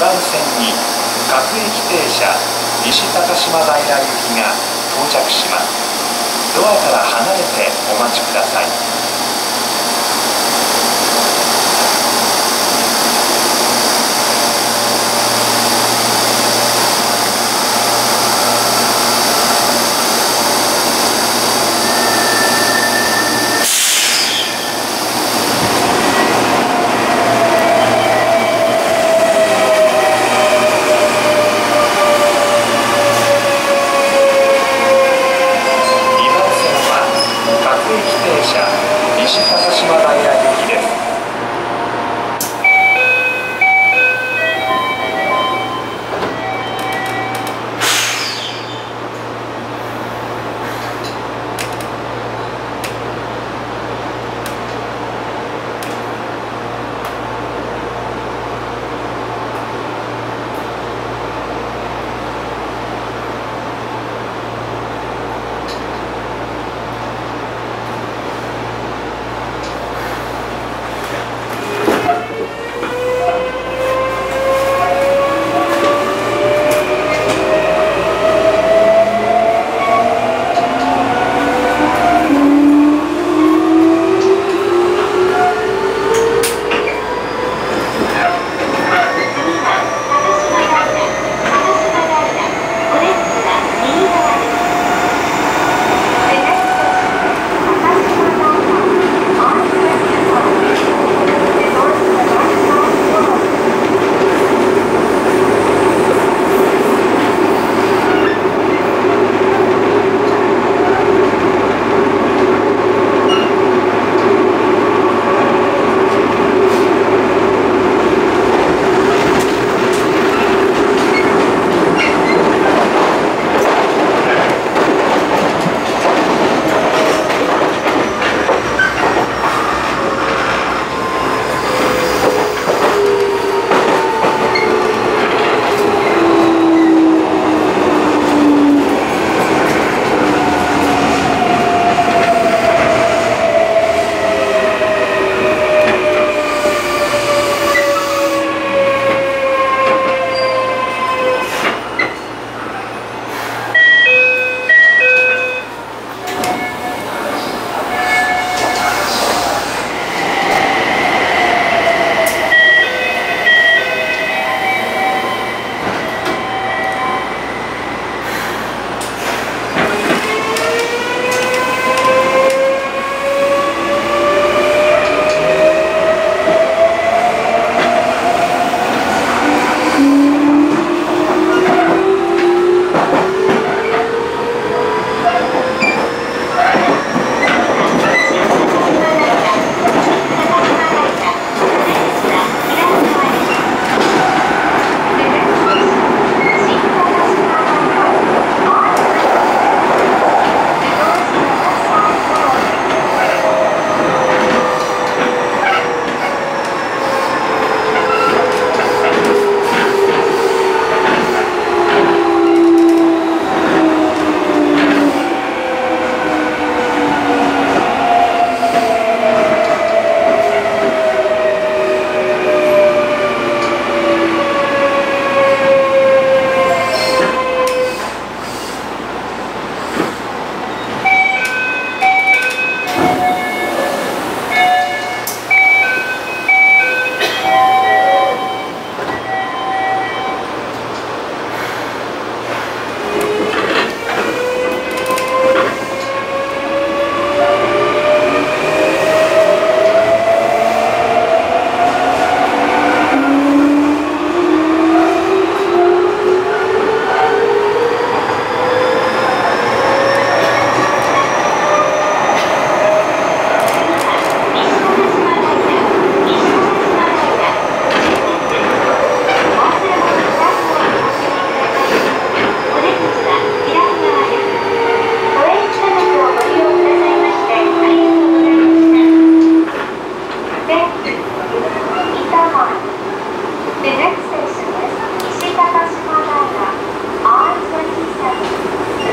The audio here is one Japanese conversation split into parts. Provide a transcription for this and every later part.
番線に各駅停車西高島平行きが到着します。ドアから離れてお待ちください。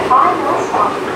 Final stop.